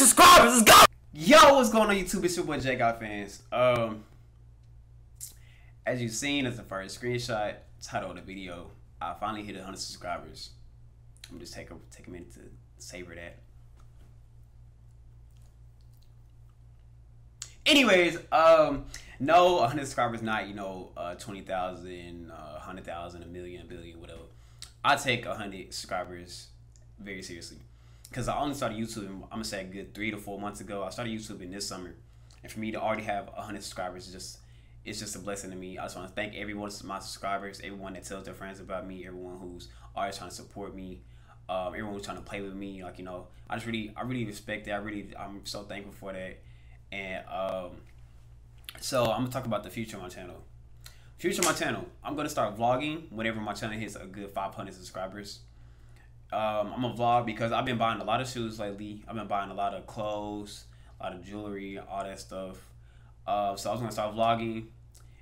subscribers. Let's go. Yo, what's going on YouTube? It's your boy JayGottFanz. Um, as you've seen as the first screenshot title of the video, I finally hit 100 subscribers. I'm just take a take a minute to savor that. Anyways, um, no, 100 subscribers not you know uh, 20,000, uh, 100,000, a million, a billion, whatever. I take 100 subscribers very seriously because I only started YouTube. I'm gonna say a good three to four months ago. I started YouTube in this summer, and for me to already have 100 subscribers is just it's just a blessing to me. I just want to thank everyone, my subscribers, everyone that tells their friends about me, everyone who's always trying to support me, um, everyone who's trying to play with me. Like you know, I just really, I really respect that. I really, I'm so thankful for that. And um, so I'm gonna talk about the future of my channel. Future of my channel. I'm gonna start vlogging whenever my channel hits a good 500 subscribers. Um, I'm a vlog because I've been buying a lot of shoes lately. I've been buying a lot of clothes, a lot of jewelry, all that stuff. Uh, so I was gonna start vlogging,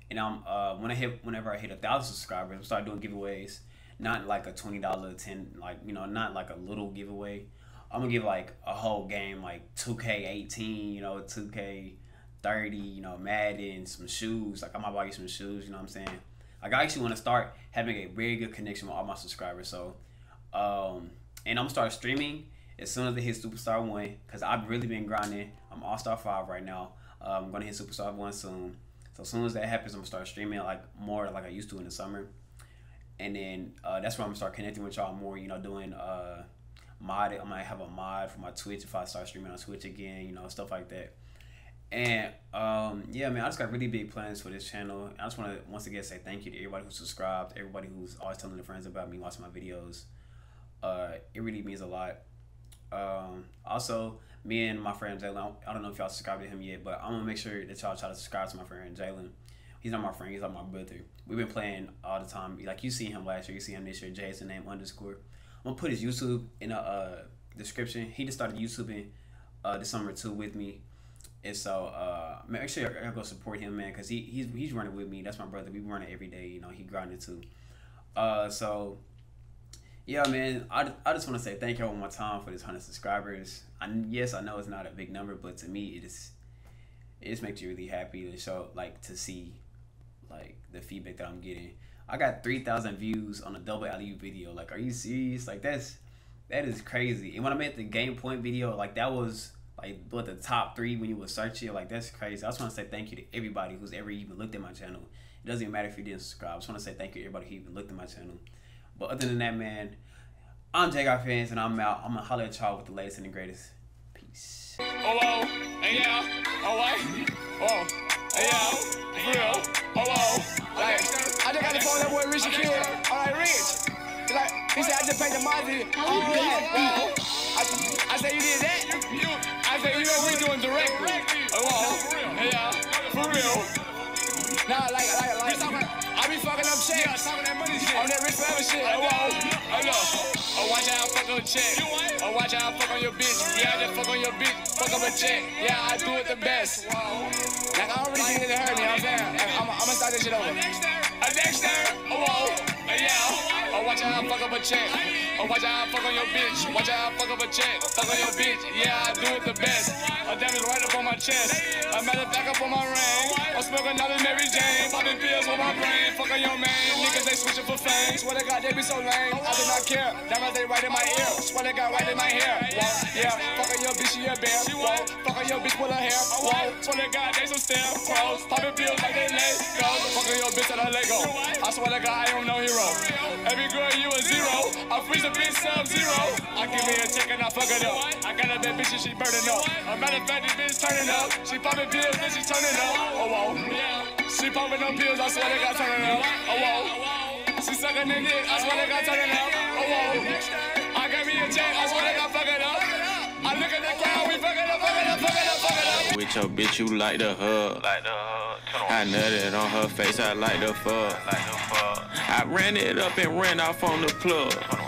and I'm uh, when I hit whenever I hit a thousand subscribers, I'm start doing giveaways. Not like a twenty dollar, ten like you know, not like a little giveaway. I'm gonna give like a whole game, like 2K18, you know, 2K30, you know, Madden, some shoes. Like I might buy you some shoes. You know what I'm saying? Like I actually want to start having a very good connection with all my subscribers. So, um, and I'm gonna start streaming as soon as I hit Superstar One, cause I've really been grinding. I'm All Star Five right now. Um, I'm gonna hit Superstar One soon. So as soon as that happens, I'm gonna start streaming like more like I used to in the summer. And then uh, that's where I'm gonna start connecting with y'all more. You know, doing uh mod. I might have a mod for my Twitch if I start streaming on Twitch again, you know, stuff like that. And um, yeah, man, I just got really big plans for this channel. I just want to once again say thank you to everybody who subscribed, everybody who's always telling their friends about me, watching my videos. Uh, it really means a lot. Um, also, me and my friend Jalen, I don't know if y'all subscribed to him yet, but I'm gonna make sure that y'all try to subscribe to my friend Jalen. He's not my friend, he's not my brother. We've been playing all the time. Like you see him last year, you see him this year. Jason name underscore. I'm gonna put his YouTube in a uh, description. He just started YouTubing uh, this summer too with me, and so uh, make sure I go support him, man, because he he's he's running with me. That's my brother. We run it every day. You know, he grinding too. Uh, so yeah, man, I, I just want to say thank you one more time for this hundred subscribers. I, yes, I know it's not a big number, but to me, it is it just makes you really happy to show like to see like the feedback that I'm getting. I got 3,000 views on a double alley video. Like, are you serious? Like, that's that is crazy. And when I made the game point video, like that was like what the top three when you would search it. Like that's crazy. I just want to say thank you to everybody who's ever even looked at my channel. It doesn't even matter if you didn't subscribe. I just want to say thank you to everybody who even looked at my channel. But other than that, man, I'm JayGottFanz and I'm out. I'm gonna holler at y'all with the latest and the greatest. Peace. Oh, oh, oh, hey, yeah, oh, what? Oh, hey, yeah, for real. Oh, oh, like, I just got the phone that boy Rich Kid. All right, Rich. Like, he said I just paid the money. Oh, yeah. I, I said you did that. I said you know we doing directly. Oh, oh, yeah, for real. Nah, like, like, like, I be fucking up checks. On that Rich Forever shit. Oh, oh, I know. Oh, watch out, fuck on a check. Oh, watch out, fuck on your bitch. Yeah, I just fuck on your bitch. Fuck up a check. Yeah, I do it the best. Like, I don't really need to hurt me, you know what I'm saying? Like, I'm, I'm gonna start this shit over. A Dexter. Oh, whoa. Yeah. Oh, watch out, fuck up a check. Oh, watch out, fuck on your bitch. Watch out, fuck up a check. Fuck on your bitch. Yeah, I do it the best. Oh, a diamond right up on my chest. A matter back up on my ring. I'm smoking another Mary Jane. Popping pills with my brain. Fuck on your man. Niggas, they switching for fame. Swear to God, they be so lame. I do not care. Diamonds, they right in my ear. Swear to God, right in my hair. Whoa, yeah. Fuck on your bitch, she a bear. Whoa, fuck on your bitch with her hair. Whoa, swear to God, they some stale. Clothes. Popping pills like they let go. Fuck on your bitch at a Lego. I swear to God, I am no hero. Every girl, you a zero. I freeze a bitch sub zero. I give me a check and I fuck it up. I got a bad bitch and she burning up. A matter of fact, this bitch turning up. She popping pills and she turning up. Oh, whoa. She popping them pills, I swear they got turning up. Oh, whoa. She sucking the dick, I swear they got turning up. Oh, whoa. I got me a check, I swear they got fucking up. I look at the crowd, we fucking up, fucking up, fucking up, fucking up. With your bitch, you like the hug. Like the hug. I nutted on her face, I like the fuck. Like the fuck. I ran it up and ran off on the plug.